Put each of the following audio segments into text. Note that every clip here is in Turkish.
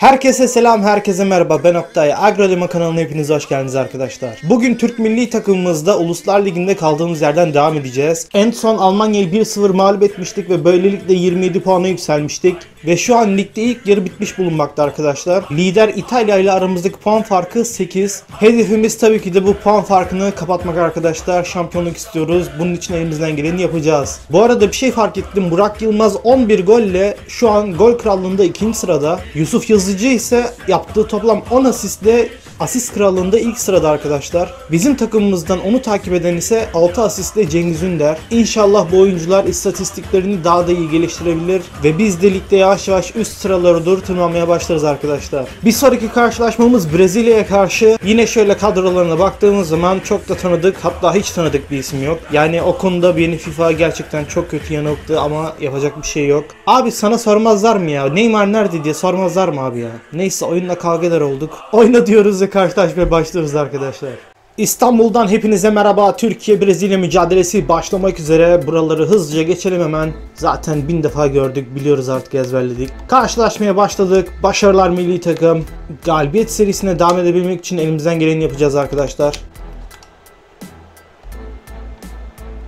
Herkese selam, herkese merhaba. Ben Oktay. Agrolema kanalına hepiniz hoş geldiniz arkadaşlar. Bugün Türk milli takımımızda Uluslar Ligi'nde kaldığımız yerden devam edeceğiz. En son Almanya'yı 1-0 mağlup etmiştik ve böylelikle 27 puana yükselmiştik. Ve şu an ligde ilk yarı bitmiş bulunmakta arkadaşlar. Lider İtalya ile aramızdaki puan farkı 8. Hedefimiz tabii ki de bu puan farkını kapatmak arkadaşlar. Şampiyonluk istiyoruz. Bunun için elimizden geleni yapacağız. Bu arada bir şey fark ettim. Burak Yılmaz 11 golle şu an gol krallığında ikinci sırada. Yusuf Yazıcı ise yaptığı toplam 10 asistle asist krallığında ilk sırada arkadaşlar. Bizim takımımızdan onu takip eden ise 6 asistle Cengiz Ünder. İnşallah bu oyuncular istatistiklerini daha da iyi geliştirebilir ve biz de ligde yavaş yavaş üst sıralara doğru tırmanmaya başlarız arkadaşlar. Bir sonraki karşılaşmamız Brezilya'ya karşı. Yine şöyle kadrolarına baktığımız zaman çok da tanıdık hatta hiç tanıdık bir isim yok. Yani o konuda beni FIFA gerçekten çok kötü yanılttı ama yapacak bir şey yok. Abi sana sormazlar mı ya? Neymar nerede diye sormazlar mı abi ya? Neyse oyunla kavga olduk. Oyna diyoruz ve karşılaşmaya başlıyoruz arkadaşlar. İstanbul'dan hepinize merhaba. Türkiye Brezilya mücadelesi başlamak üzere. Buraları hızlıca geçelim hemen. Zaten bin defa gördük, biliyoruz artık ezberledik. Karşılaşmaya başladık. Başarılar milli takım. Galibiyet serisine devam edebilmek için elimizden geleni yapacağız arkadaşlar.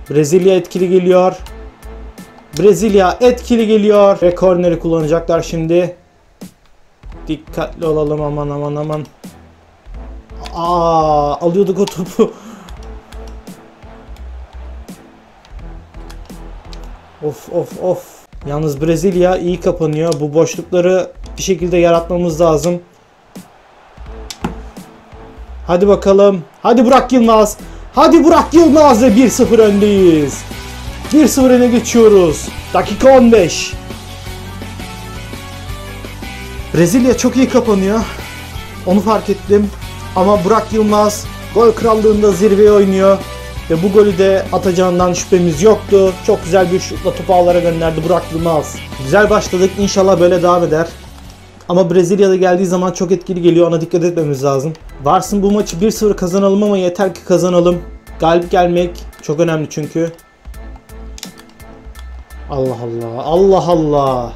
Brezilya etkili geliyor. Brezilya etkili geliyor. Ve kullanacaklar şimdi. Dikkatli olalım aman aman aman. Aa, alıyorduk o topu. Of of of. Yalnız Brezilya iyi kapanıyor. Bu boşlukları bir şekilde yaratmamız lazım. Hadi bakalım. Hadi Burak Yılmaz. Hadi Burak Yılmaz ve 1-0 öndeyiz. 1-0 öne geçiyoruz. Dakika 15. Brezilya çok iyi kapanıyor. Onu fark ettim. Ama Burak Yılmaz gol krallığında zirveye oynuyor. Ve bu golü de atacağından şüphemiz yoktu. Çok güzel bir şutla topu ağlara gönderdi Burak Yılmaz. Güzel başladık. İnşallah böyle devam eder. Ama Brezilya'da geldiği zaman çok etkili geliyor. Ona dikkat etmemiz lazım. Varsın bu maçı 1-0 kazanalım ama yeter ki kazanalım. Galip gelmek çok önemli çünkü. Allah Allah. Allah Allah.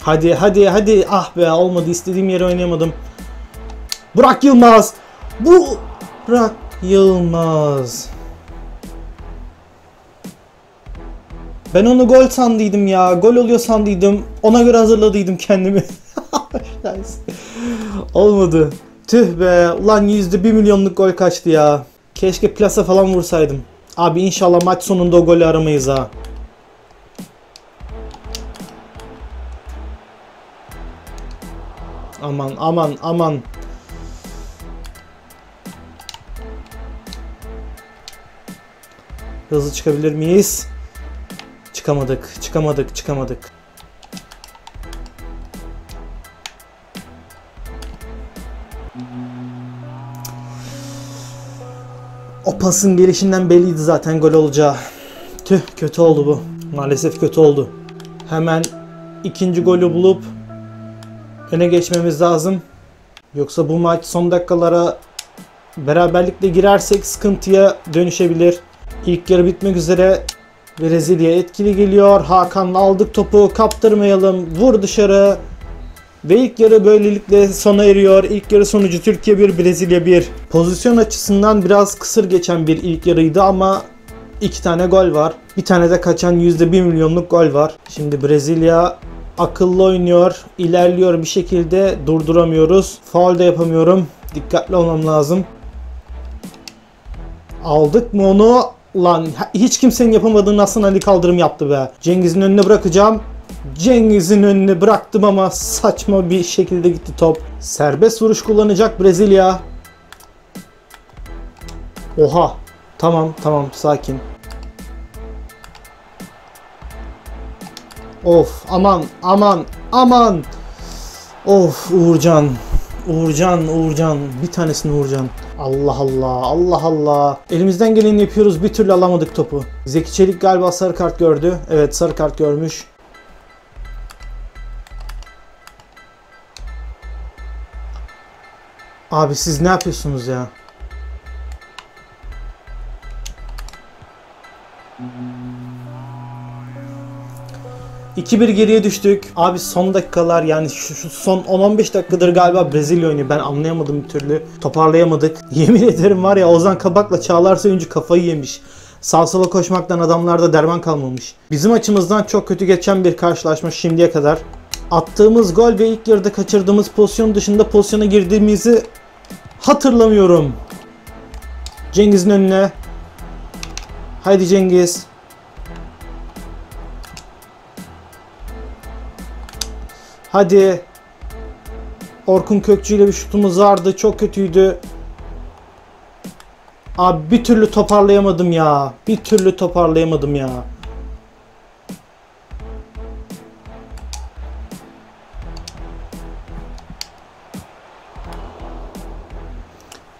Hadi hadi hadi. Ah be olmadı. istediğim yere oynayamadım. Burak Yılmaz. Bu Burak Yılmaz. Ben onu gol sandıydım ya. Gol oluyor sandıydım. Ona göre hazırladıydım kendimi. Olmadı. Tüh be. Ulan yüzde bir milyonluk gol kaçtı ya. Keşke plasa falan vursaydım. Abi inşallah maç sonunda o golü aramayız ha. Aman aman aman. Hızlı çıkabilir miyiz? Çıkamadık, çıkamadık, çıkamadık. O pasın gelişinden belliydi zaten gol olacağı. Tüh kötü oldu bu. Maalesef kötü oldu. Hemen ikinci golü bulup öne geçmemiz lazım. Yoksa bu maç son dakikalara beraberlikle girersek sıkıntıya dönüşebilir. İlk yarı bitmek üzere Brezilya etkili geliyor. Hakan'la aldık topu kaptırmayalım. Vur dışarı. Ve ilk yarı böylelikle sona eriyor. İlk yarı sonucu Türkiye 1 Brezilya 1. Pozisyon açısından biraz kısır geçen bir ilk yarıydı ama iki tane gol var. Bir tane de kaçan %1 milyonluk gol var. Şimdi Brezilya akıllı oynuyor. ilerliyor bir şekilde durduramıyoruz. Faul de yapamıyorum. Dikkatli olmam lazım. Aldık mı onu? Lan hiç kimsenin yapamadığını Hasan Ali kaldırım yaptı be. Cengiz'in önüne bırakacağım. Cengiz'in önüne bıraktım ama saçma bir şekilde gitti top. Serbest vuruş kullanacak Brezilya. Oha. Tamam tamam sakin. Of aman aman aman. Of Uğurcan. Uğurcan, Uğurcan. Bir tanesini Uğurcan. Allah Allah, Allah Allah. Elimizden geleni yapıyoruz. Bir türlü alamadık topu. Zeki Çelik galiba sarı kart gördü. Evet sarı kart görmüş. Abi siz ne yapıyorsunuz ya? 2-1 geriye düştük. Abi son dakikalar yani şu, şu son 10-15 dakikadır galiba Brezilya oynuyor. Ben anlayamadım bir türlü. Toparlayamadık. Yemin ederim var ya Ozan Kabak'la Çağlar Söyüncü kafayı yemiş. Sağ sola koşmaktan adamlarda derman kalmamış. Bizim açımızdan çok kötü geçen bir karşılaşma şimdiye kadar. Attığımız gol ve ilk yarıda kaçırdığımız pozisyon dışında pozisyona girdiğimizi hatırlamıyorum. Cengiz'in önüne. Haydi Cengiz. Hadi. Orkun Kökçü ile bir şutumuz vardı. Çok kötüydü. Abi bir türlü toparlayamadım ya. Bir türlü toparlayamadım ya.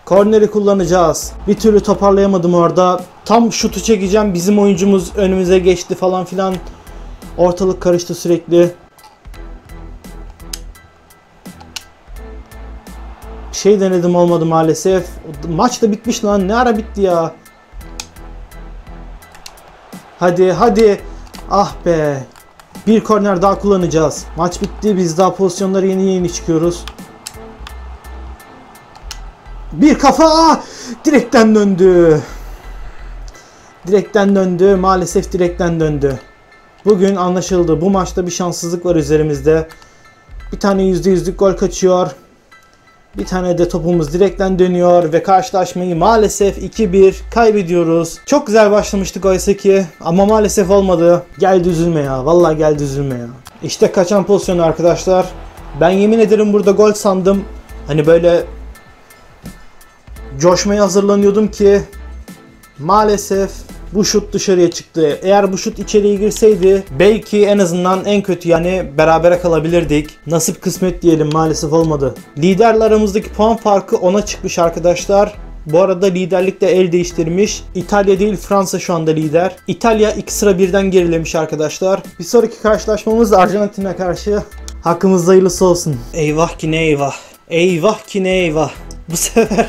Korneri kullanacağız. Bir türlü toparlayamadım orada. Tam şutu çekeceğim. Bizim oyuncumuz önümüze geçti falan filan. Ortalık karıştı sürekli. Şey denedim olmadı maalesef. Maç da bitmiş lan. Ne ara bitti ya? Hadi hadi. Ah be. Bir korner daha kullanacağız. Maç bitti. Biz daha pozisyonlara yeni yeni çıkıyoruz. Bir kafa. Direkten döndü. Direkten döndü. Maalesef direkten döndü. Bugün anlaşıldı. Bu maçta bir şanssızlık var üzerimizde. Bir tane %100'lük gol kaçıyor. Bir tane de topumuz direkten dönüyor ve karşılaşmayı maalesef 2-1 kaybediyoruz. Çok güzel başlamıştık oysa ki ama maalesef olmadı. Geldi üzülme ya. Vallahi geldi üzülme ya. İşte kaçan pozisyonu arkadaşlar. Ben yemin ederim burada gol sandım. Hani böyle coşmaya hazırlanıyordum ki maalesef bu şut dışarıya çıktı. Eğer bu şut içeriye girseydi belki en azından en kötü yani berabere kalabilirdik. Nasip kısmet diyelim maalesef olmadı. Liderle aramızdaki puan farkı 10'a çıkmış arkadaşlar. Bu arada liderlikte el değiştirmiş. İtalya değil Fransa şu anda lider. İtalya iki sıra birden gerilemiş arkadaşlar. Bir sonraki karşılaşmamız Arjantin'e karşı. Hakkımızda hayırlısı olsun. Eyvah ki ne eyvah. Eyvah ki ne eyvah. Bu sefer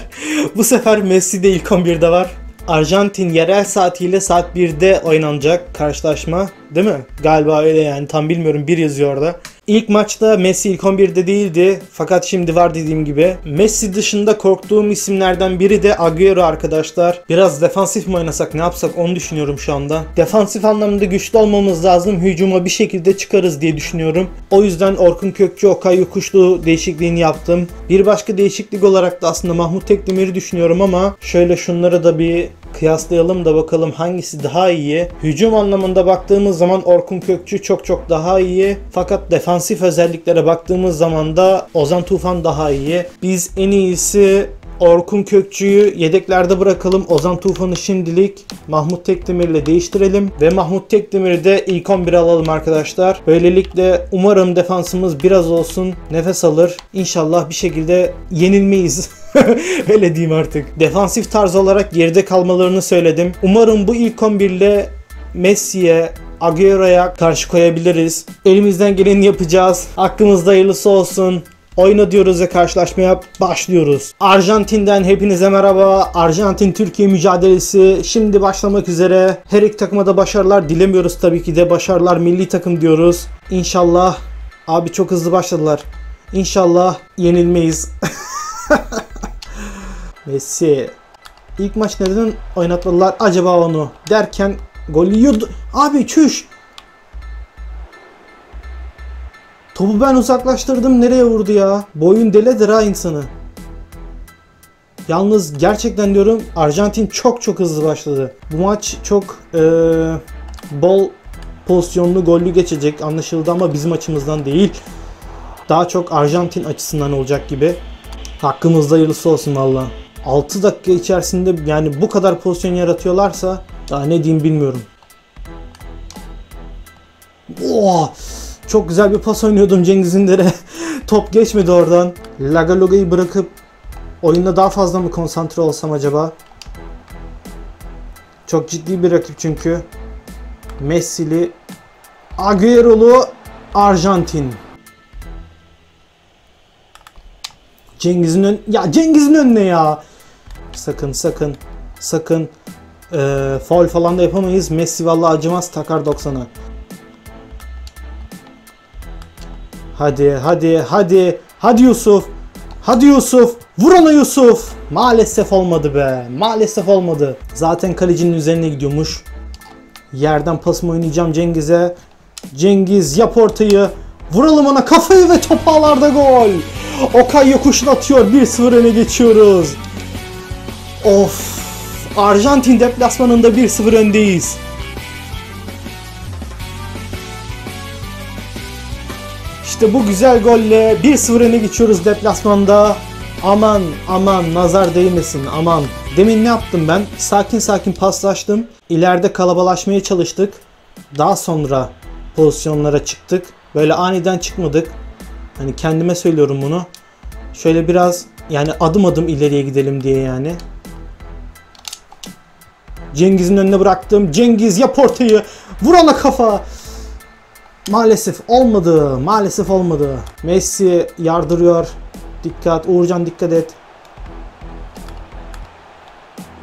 bu sefer Messi de ilk 11'de var. Arjantin yerel saatiyle saat 1'de oynanacak karşılaşma. Değil mi? Galiba öyle yani tam bilmiyorum bir yazıyor orada. İlk maçta Messi ilk 11'de değildi fakat şimdi var dediğim gibi. Messi dışında korktuğum isimlerden biri de Agüero arkadaşlar. Biraz defansif mi oynasak ne yapsak onu düşünüyorum şu anda. Defansif anlamda güçlü olmamız lazım. Hücuma bir şekilde çıkarız diye düşünüyorum. O yüzden Orkun Kökçü, Okay Yokuşlu değişikliğini yaptım. Bir başka değişiklik olarak da aslında Mahmut Tekdemir'i düşünüyorum ama şöyle şunları da bir kıyaslayalım da bakalım hangisi daha iyi. Hücum anlamında baktığımız zaman Orkun Kökçü çok çok daha iyi. Fakat defansif özelliklere baktığımız zaman da Ozan Tufan daha iyi. Biz en iyisi Orkun Kökçü'yü yedeklerde bırakalım. Ozan Tufan'ı şimdilik Mahmut Tekdemir'le değiştirelim. Ve Mahmut Tekdemir'i de ilk 11'e alalım arkadaşlar. Böylelikle umarım defansımız biraz olsun nefes alır. İnşallah bir şekilde yenilmeyiz. Öyle diyeyim artık. Defansif tarz olarak geride kalmalarını söyledim. Umarım bu ilk 11 ile Messi'ye, Agüero'ya karşı koyabiliriz. Elimizden geleni yapacağız. Hakkımızda hayırlısı olsun. Oyna diyoruz ve karşılaşmaya başlıyoruz. Arjantin'den hepinize merhaba. Arjantin-Türkiye mücadelesi şimdi başlamak üzere. Her iki takıma da başarılar dilemiyoruz tabii ki de. Başarılar milli takım diyoruz. İnşallah. Abi çok hızlı başladılar. İnşallah yenilmeyiz. Messi. İlk maç neden oynatmadılar acaba onu derken gol yiyordu. Abi çüş. Topu ben uzaklaştırdım nereye vurdu ya? Boyun deledir ha insanı. Yalnız gerçekten diyorum Arjantin çok çok hızlı başladı. Bu maç çok ee, bol pozisyonlu gollü geçecek anlaşıldı ama bizim açımızdan değil. Daha çok Arjantin açısından olacak gibi. Hakkımızda hayırlısı olsun valla. 6 dakika içerisinde yani bu kadar pozisyon yaratıyorlarsa daha ne diyeyim bilmiyorum. Oh! Çok güzel bir pas oynuyordum Cengiz İndir'e. Top geçmedi oradan. Lagaloga'yı bırakıp oyunda daha fazla mı konsantre olsam acaba? Çok ciddi bir rakip çünkü. Messi'li Agüero'lu Arjantin. Cengiz'in ön... Ya Cengiz'in önüne ya. Sakın sakın sakın ee, faul falan da yapamayız. Messi vallahi acımaz takar 90'a. Hadi hadi hadi. Hadi Yusuf. Hadi Yusuf. Vur ona Yusuf. Maalesef olmadı be. Maalesef olmadı. Zaten kalecinin üzerine gidiyormuş. Yerden pasımı oynayacağım Cengiz'e. Cengiz yap ortayı. Vuralım ona kafayı ve top ağlarda gol. Okay yokuşunu atıyor. 1-0 öne geçiyoruz. Of. Arjantin deplasmanında 1-0 öndeyiz. İşte bu güzel golle 1-0 öne geçiyoruz deplasmanda. Aman aman nazar değmesin aman. Demin ne yaptım ben? Sakin sakin paslaştım. İleride kalabalaşmaya çalıştık. Daha sonra pozisyonlara çıktık. Böyle aniden çıkmadık. Hani kendime söylüyorum bunu. Şöyle biraz yani adım adım ileriye gidelim diye yani. Cengiz'in önüne bıraktım. Cengiz yap ortayı. Vur ona kafa. Maalesef olmadı. Maalesef olmadı. Messi yardırıyor. Dikkat. Uğurcan dikkat et.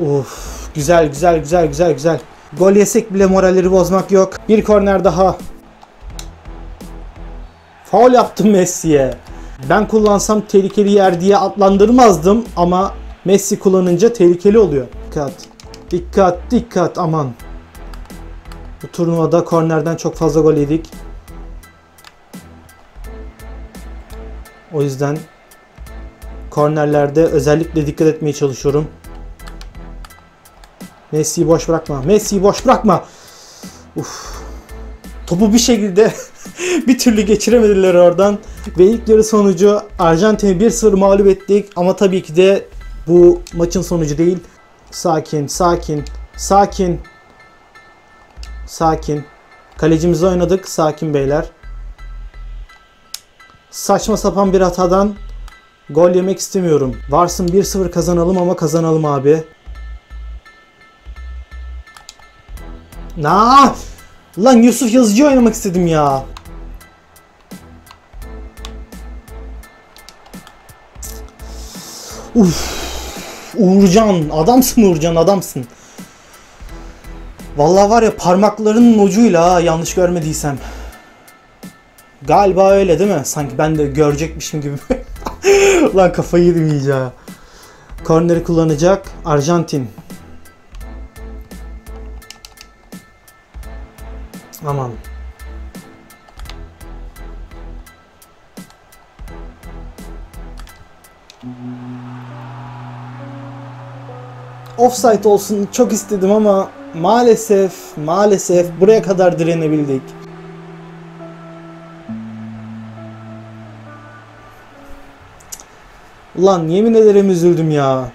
Uf, güzel güzel güzel güzel güzel. Gol yesek bile moralleri bozmak yok. Bir korner daha. Faul yaptım Messi'ye. Ben kullansam tehlikeli yer diye adlandırmazdım ama Messi kullanınca tehlikeli oluyor. Dikkat. Dikkat, dikkat aman. Bu turnuvada kornerden çok fazla gol yedik. O yüzden kornerlerde özellikle dikkat etmeye çalışıyorum. Messi'yi boş bırakma. Messi'yi boş bırakma. Uf. Topu bir şekilde bir türlü geçiremediler oradan. Ve ilk yarı sonucu Arjantin'i 1-0 mağlup ettik. Ama tabii ki de bu maçın sonucu değil. Sakin, sakin, sakin. Sakin. Kalecimizi oynadık. Sakin beyler. Saçma sapan bir hatadan gol yemek istemiyorum. Varsın 1-0 kazanalım ama kazanalım abi. Na! Lan Yusuf Yazıcı oynamak istedim ya. Uf. Uğurcan, adamsın Uğurcan, adamsın. Vallahi var ya parmaklarının ucuyla yanlış görmediysem. Galiba öyle değil mi? Sanki ben de görecekmişim gibi. Lan kafayı yedim iyice. Korneri kullanacak Arjantin. Aman. Offside olsun çok istedim ama maalesef maalesef buraya kadar direnebildik. Ulan yemin ederim üzüldüm ya.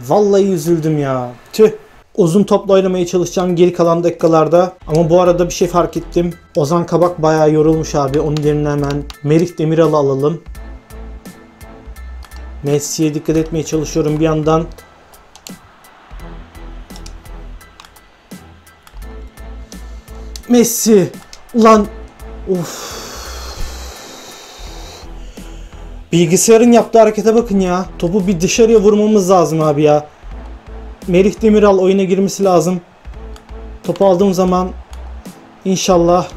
Vallahi üzüldüm ya. Tüh. Uzun topla oynamaya çalışacağım geri kalan dakikalarda. Ama bu arada bir şey fark ettim. Ozan Kabak bayağı yorulmuş abi. Onun yerine hemen Merih Demiral'ı alalım. Messi'ye dikkat etmeye çalışıyorum bir yandan. Messi. Ulan. Uf. Bilgisayarın yaptığı harekete bakın ya. Topu bir dışarıya vurmamız lazım abi ya. Merih Demiral oyuna girmesi lazım. Topu aldığım zaman inşallah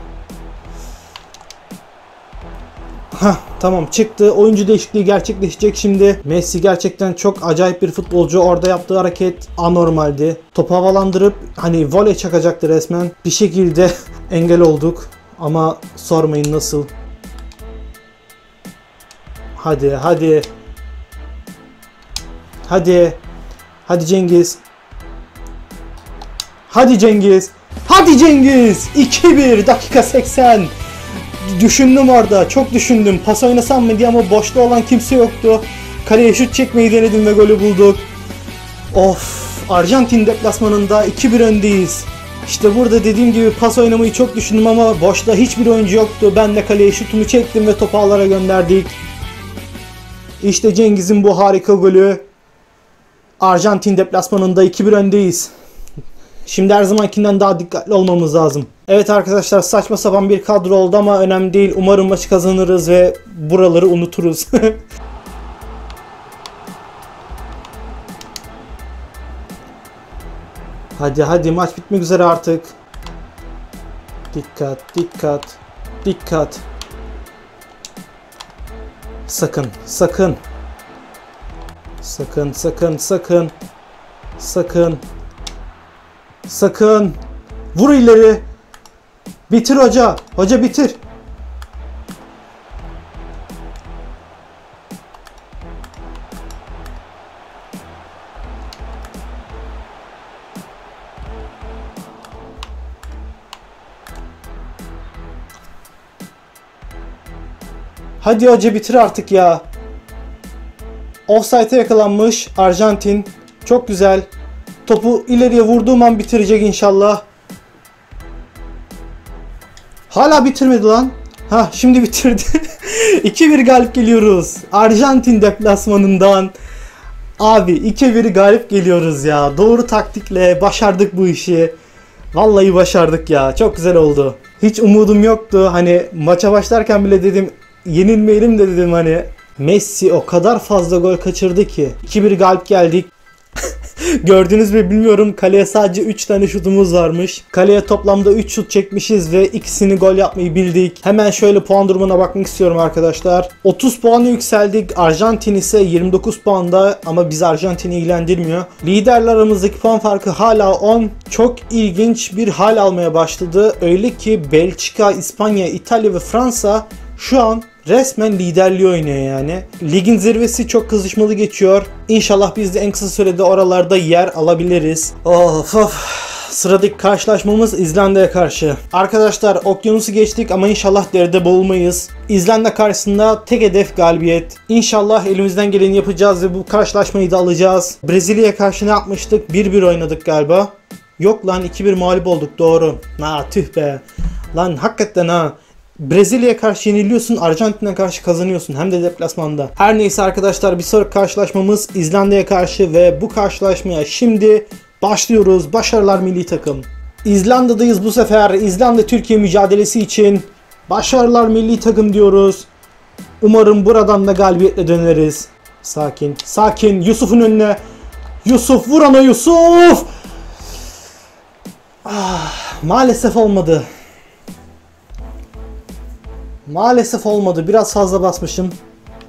Hah tamam çıktı. Oyuncu değişikliği gerçekleşecek şimdi. Messi gerçekten çok acayip bir futbolcu. Orada yaptığı hareket anormaldi. Topu havalandırıp hani voley çakacaktı resmen. Bir şekilde engel olduk. Ama sormayın nasıl. Hadi hadi. Hadi. Hadi Cengiz. Hadi Cengiz. Hadi Cengiz. 2-1 dakika 80. Düşündüm orada. Çok düşündüm. Pas oynasam mı diye ama boşta olan kimse yoktu. Kaleye şut çekmeyi denedim ve golü bulduk. Of. Arjantin deplasmanında 2-1 öndeyiz. İşte burada dediğim gibi pas oynamayı çok düşündüm ama boşta hiçbir oyuncu yoktu. Ben de kaleye şutumu çektim ve topu ağlara gönderdik. İşte Cengiz'in bu harika golü. Arjantin deplasmanında 2-1 öndeyiz. Şimdi her zamankinden daha dikkatli olmamız lazım. Evet arkadaşlar saçma sapan bir kadro oldu ama önemli değil. Umarım maçı kazanırız ve buraları unuturuz. hadi hadi maç bitmek üzere artık. Dikkat dikkat dikkat. Sakın, sakın. Sakın, sakın, sakın. Sakın. Sakın. Vur ileri. Bitir hoca. Hoca bitir. Hadi hoca bitir artık ya. Offside'e yakalanmış Arjantin. Çok güzel. Topu ileriye vurduğum an bitirecek inşallah. Hala bitirmedi lan. Ha şimdi bitirdi. 2-1 galip geliyoruz. Arjantin deplasmanından. Abi 2-1 galip geliyoruz ya. Doğru taktikle başardık bu işi. Vallahi başardık ya. Çok güzel oldu. Hiç umudum yoktu. Hani maça başlarken bile dedim yenilmeyelim de dedim hani. Messi o kadar fazla gol kaçırdı ki. 2-1 galip geldik. Gördünüz mü bilmiyorum. Kaleye sadece 3 tane şutumuz varmış. Kaleye toplamda 3 şut çekmişiz ve ikisini gol yapmayı bildik. Hemen şöyle puan durumuna bakmak istiyorum arkadaşlar. 30 puanı yükseldik. Arjantin ise 29 puanda ama biz Arjantin'i ilgilendirmiyor. Liderler aramızdaki puan farkı hala 10. Çok ilginç bir hal almaya başladı. Öyle ki Belçika, İspanya, İtalya ve Fransa şu an resmen liderliği oynuyor yani. Ligin zirvesi çok kızışmalı geçiyor. İnşallah biz de en kısa sürede oralarda yer alabiliriz. Of of. Sıradaki karşılaşmamız İzlanda'ya karşı. Arkadaşlar okyanusu geçtik ama inşallah deride boğulmayız. İzlanda karşısında tek hedef galibiyet. İnşallah elimizden geleni yapacağız ve bu karşılaşmayı da alacağız. Brezilya'ya karşı ne yapmıştık? 1-1 oynadık galiba. Yok lan 2-1 mağlup olduk doğru. Ha tüh be. Lan hakikaten ha. Brezilya'ya karşı yeniliyorsun, Arjantin'e karşı kazanıyorsun hem de deplasmanda. Her neyse arkadaşlar bir sonraki karşılaşmamız İzlanda'ya karşı ve bu karşılaşmaya şimdi başlıyoruz. Başarılar milli takım. İzlanda'dayız bu sefer. İzlanda Türkiye mücadelesi için başarılar milli takım diyoruz. Umarım buradan da galibiyetle döneriz. Sakin, sakin. Yusuf'un önüne. Yusuf vur ona Yusuf. Ah, maalesef olmadı. Maalesef olmadı. Biraz fazla basmışım.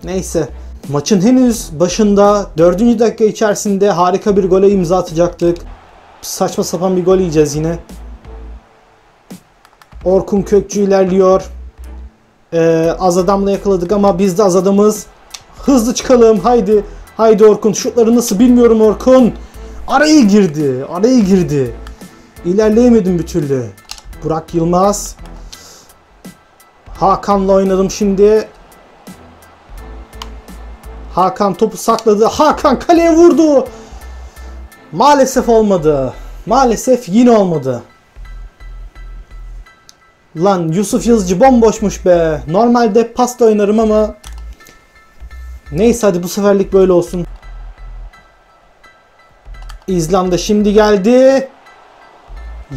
Neyse. Maçın henüz başında 4. dakika içerisinde harika bir gole imza atacaktık. Saçma sapan bir gol yiyeceğiz yine. Orkun Kökçü ilerliyor. Ee, az adamla yakaladık ama biz de az adamız. Hızlı çıkalım. Haydi. Haydi Orkun. Şutları nasıl bilmiyorum Orkun. Araya girdi. Araya girdi. İlerleyemedim bir türlü. Burak Yılmaz. Hakan'la oynadım şimdi. Hakan topu sakladı. Hakan kaleye vurdu. Maalesef olmadı. Maalesef yine olmadı. Lan Yusuf Yazıcı bomboşmuş be. Normalde pasta oynarım ama neyse hadi bu seferlik böyle olsun. İzlanda şimdi geldi.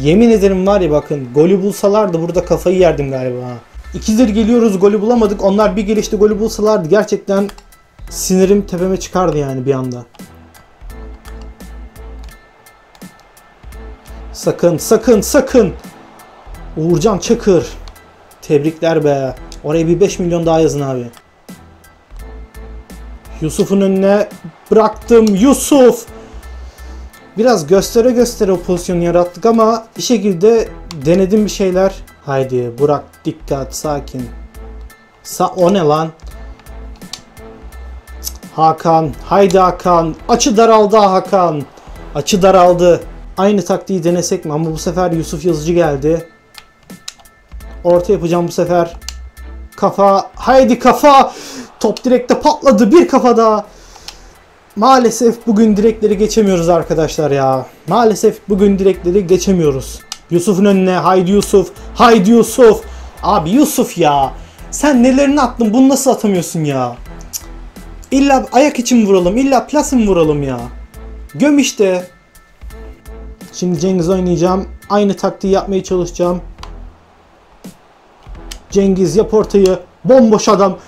Yemin ederim var ya bakın golü bulsalardı burada kafayı yerdim galiba. İkidir geliyoruz golü bulamadık. Onlar bir gelişti golü bulsalardı gerçekten sinirim tepeme çıkardı yani bir anda. Sakın sakın sakın. Uğurcan Çakır. Tebrikler be. Oraya bir 5 milyon daha yazın abi. Yusuf'un önüne bıraktım. Yusuf. Biraz göstere göstere o pozisyonu yarattık ama bir şekilde denedim bir şeyler. Haydi Burak dikkat sakin. Sa o ne lan? Hakan. Haydi Hakan. Açı daraldı Hakan. Açı daraldı. Aynı taktiği denesek mi? Ama bu sefer Yusuf Yazıcı geldi. Orta yapacağım bu sefer. Kafa. Haydi kafa. Top direkte patladı. Bir kafa daha. Maalesef bugün direkleri geçemiyoruz arkadaşlar ya. Maalesef bugün direkleri geçemiyoruz. Yusuf'un önüne. Haydi Yusuf. Haydi Yusuf. Abi Yusuf ya. Sen nelerini attın? Bunu nasıl atamıyorsun ya? İlla ayak için vuralım. illa plasın vuralım ya. Göm işte. Şimdi Cengiz oynayacağım. Aynı taktiği yapmaya çalışacağım. Cengiz yap ortayı. Bomboş adam.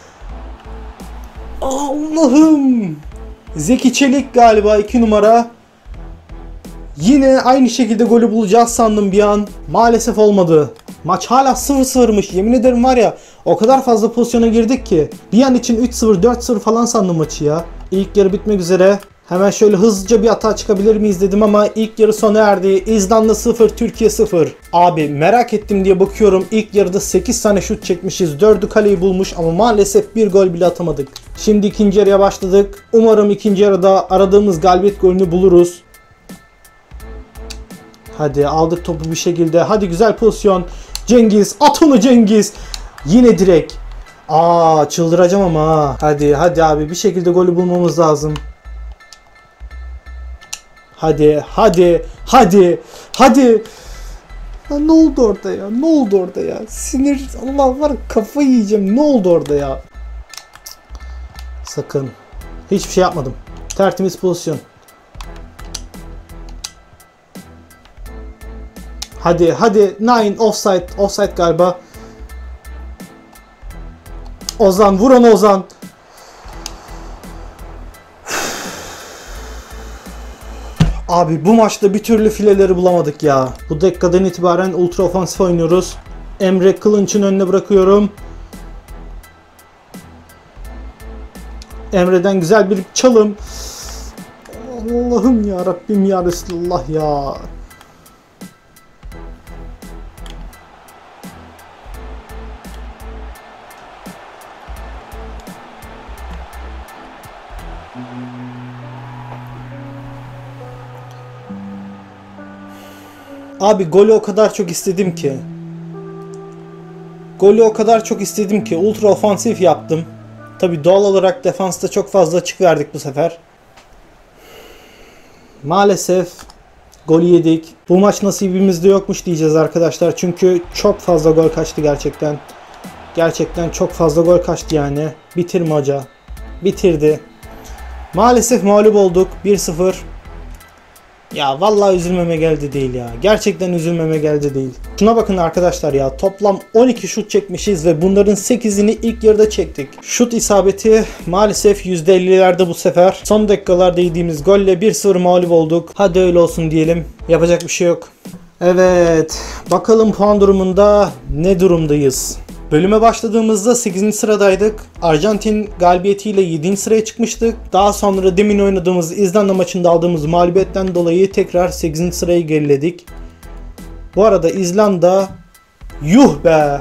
Allah'ım. Zeki Çelik galiba 2 numara. Yine aynı şekilde golü bulacağız sandım bir an. Maalesef olmadı. Maç hala 0-0'mış. Yemin ederim var ya o kadar fazla pozisyona girdik ki. Bir an için 3-0 4-0 falan sandım maçı ya. İlk yarı bitmek üzere. Hemen şöyle hızlıca bir hata çıkabilir miyiz dedim ama ilk yarı sona erdi. İzlanda 0, Türkiye 0. Abi merak ettim diye bakıyorum. İlk yarıda 8 tane şut çekmişiz. 4'ü kaleyi bulmuş ama maalesef bir gol bile atamadık. Şimdi ikinci yarıya başladık. Umarım ikinci yarıda aradığımız galibiyet golünü buluruz. Hadi aldık topu bir şekilde. Hadi güzel pozisyon. Cengiz at onu Cengiz. Yine direkt. Aa çıldıracağım ama ha. Hadi hadi abi bir şekilde golü bulmamız lazım. Hadi hadi hadi hadi. Ya ne oldu orada ya? Ne oldu orada ya? Sinir Allah var kafayı yiyeceğim. Ne oldu orada ya? Sakın. Hiçbir şey yapmadım. Tertemiz pozisyon. Hadi hadi nine offside offside galiba. Ozan vur onu Ozan. Abi bu maçta bir türlü fileleri bulamadık ya. Bu dakikadan itibaren ultra ofansif oynuyoruz. Emre Kılınç'ın önüne bırakıyorum. Emre'den güzel bir çalım. Allah'ım ya Rabbim ya Resulullah ya. Abi golü o kadar çok istedim ki. Golü o kadar çok istedim ki ultra ofansif yaptım. Tabi doğal olarak defansta çok fazla açık verdik bu sefer. Maalesef golü yedik. Bu maç nasibimizde yokmuş diyeceğiz arkadaşlar. Çünkü çok fazla gol kaçtı gerçekten. Gerçekten çok fazla gol kaçtı yani. Bitirme hoca. Bitirdi. Maalesef mağlup olduk. 1-0. Ya vallahi üzülmeme geldi değil ya. Gerçekten üzülmeme geldi değil. Şuna bakın arkadaşlar ya. Toplam 12 şut çekmişiz ve bunların 8'ini ilk yarıda çektik. Şut isabeti maalesef %50'lerde bu sefer. Son dakikalarda yediğimiz golle 1-0 mağlup olduk. Hadi öyle olsun diyelim. Yapacak bir şey yok. Evet. Bakalım puan durumunda ne durumdayız? Bölüme başladığımızda 8. sıradaydık. Arjantin galibiyetiyle 7. sıraya çıkmıştık. Daha sonra demin oynadığımız İzlanda maçında aldığımız mağlubiyetten dolayı tekrar 8. sırayı geriledik. Bu arada İzlanda yuh be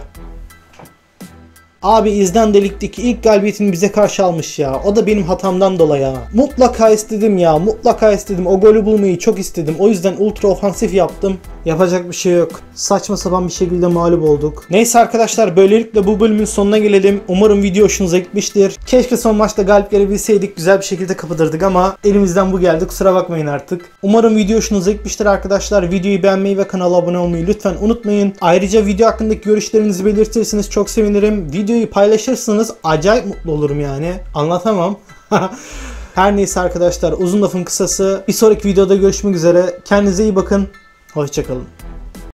Abi İzlanda Lig'deki ilk galibiyetini bize karşı almış ya. O da benim hatamdan dolayı ya. Mutlaka istedim ya. Mutlaka istedim. O golü bulmayı çok istedim. O yüzden ultra ofansif yaptım. Yapacak bir şey yok. Saçma sapan bir şekilde mağlup olduk. Neyse arkadaşlar böylelikle bu bölümün sonuna gelelim. Umarım video hoşunuza gitmiştir. Keşke son maçta galip gelebilseydik. Güzel bir şekilde kapatırdık ama elimizden bu geldi. Kusura bakmayın artık. Umarım video hoşunuza gitmiştir arkadaşlar. Videoyu beğenmeyi ve kanala abone olmayı lütfen unutmayın. Ayrıca video hakkındaki görüşlerinizi belirtirseniz çok sevinirim. Videoyu paylaşırsanız acayip mutlu olurum yani. Anlatamam. Her neyse arkadaşlar uzun lafın kısası. Bir sonraki videoda görüşmek üzere. Kendinize iyi bakın. Hoşçakalın.